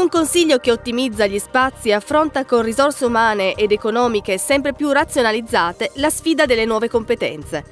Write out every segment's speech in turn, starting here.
Un consiglio che ottimizza gli spazi e affronta con risorse umane ed economiche sempre più razionalizzate la sfida delle nuove competenze.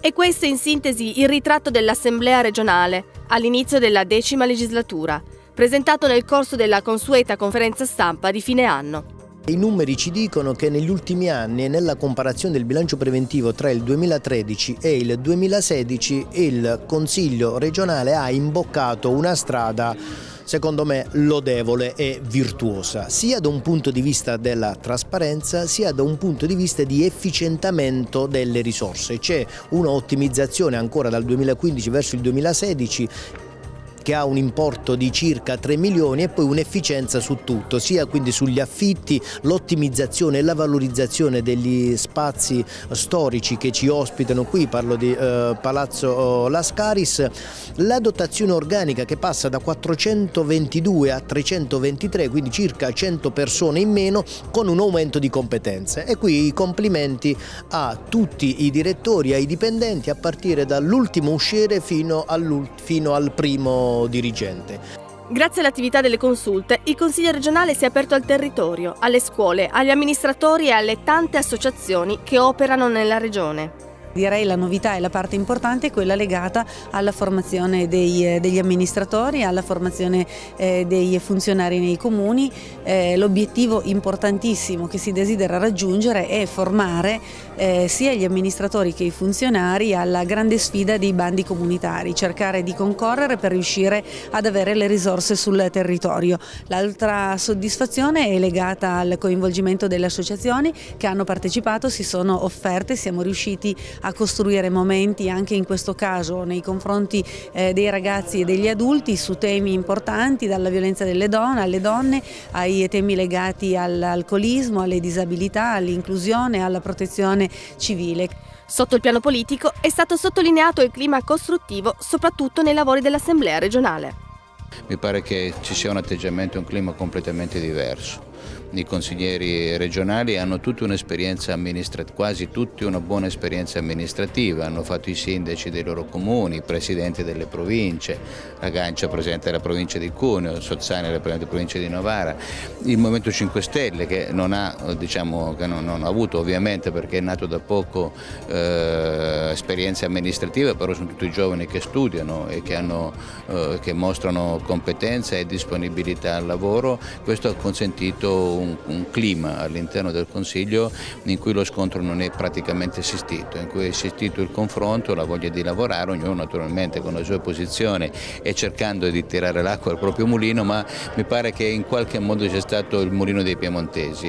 E questo in sintesi il ritratto dell'Assemblea regionale all'inizio della decima legislatura, presentato nel corso della consueta conferenza stampa di fine anno. I numeri ci dicono che negli ultimi anni e nella comparazione del bilancio preventivo tra il 2013 e il 2016 il Consiglio regionale ha imboccato una strada secondo me lodevole e virtuosa, sia da un punto di vista della trasparenza sia da un punto di vista di efficientamento delle risorse. C'è un'ottimizzazione ancora dal 2015 verso il 2016 che ha un importo di circa 3 milioni e poi un'efficienza su tutto, sia quindi sugli affitti, l'ottimizzazione e la valorizzazione degli spazi storici che ci ospitano qui, parlo di eh, Palazzo Lascaris, la dotazione organica che passa da 422 a 323, quindi circa 100 persone in meno con un aumento di competenze. E qui i complimenti a tutti i direttori, ai dipendenti a partire dall'ultimo usciere fino, fino al primo dirigente. Grazie all'attività delle consulte, il Consiglio regionale si è aperto al territorio, alle scuole, agli amministratori e alle tante associazioni che operano nella regione. Direi la novità e la parte importante è quella legata alla formazione dei, eh, degli amministratori, alla formazione eh, dei funzionari nei comuni. Eh, L'obiettivo importantissimo che si desidera raggiungere è formare eh, sia gli amministratori che i funzionari alla grande sfida dei bandi comunitari, cercare di concorrere per riuscire ad avere le risorse sul territorio. L'altra soddisfazione è legata al coinvolgimento delle associazioni che hanno partecipato, si sono offerte, siamo riusciti a a costruire momenti anche in questo caso nei confronti eh, dei ragazzi e degli adulti su temi importanti dalla violenza delle donne, alle donne, ai temi legati all'alcolismo, alle disabilità, all'inclusione, alla protezione civile. Sotto il piano politico è stato sottolineato il clima costruttivo soprattutto nei lavori dell'Assemblea regionale. Mi pare che ci sia un atteggiamento e un clima completamente diverso i consiglieri regionali hanno tutti un'esperienza amministrativa, quasi tutti una buona esperienza amministrativa, hanno fatto i sindaci dei loro comuni, i presidenti delle province, la Gancia presidente della provincia di Cuneo, Sozzani della provincia di Novara, il Movimento 5 Stelle che non ha, diciamo, che non, non ha avuto ovviamente perché è nato da poco eh, esperienze amministrative, però sono tutti giovani che studiano e che, hanno, eh, che mostrano competenza e disponibilità al lavoro, questo ha consentito un, un clima all'interno del Consiglio in cui lo scontro non è praticamente esistito, in cui è esistito il confronto, la voglia di lavorare, ognuno naturalmente con la sua posizione e cercando di tirare l'acqua al proprio mulino, ma mi pare che in qualche modo sia stato il mulino dei piemontesi.